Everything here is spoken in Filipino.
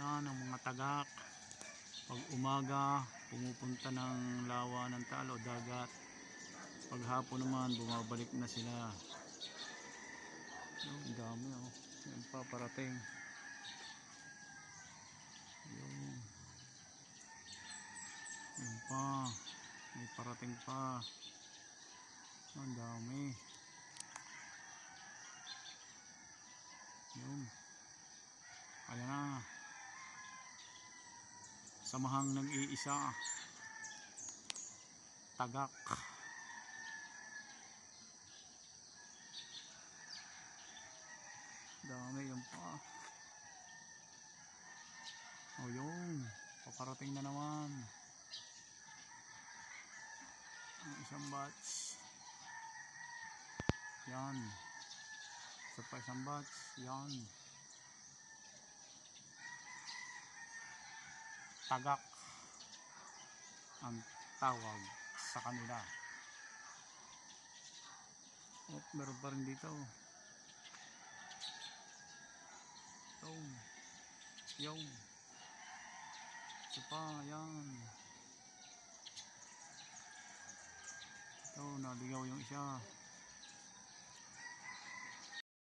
Ayan ang mga tagak. Pag umaga, pumupunta ng lawa ng talo, dagat. Pag hapon naman, bumabalik na sila. Yung dami oh. Yan pa parating. Yung. Yan pa. May parating pa. Ang dami. Yun. Ayan na. Samahang nag-iisa. Tagak. Dami yung pa. O yun. Paparating na naman. Ang isang batch. Yan. Isa pa isang batch. Yan. Tagak. Ang tawag sa kanila. Oh, meron pa rin dito. Yung. Yung. Ito pa, yan. Ito, naligaw yung isa.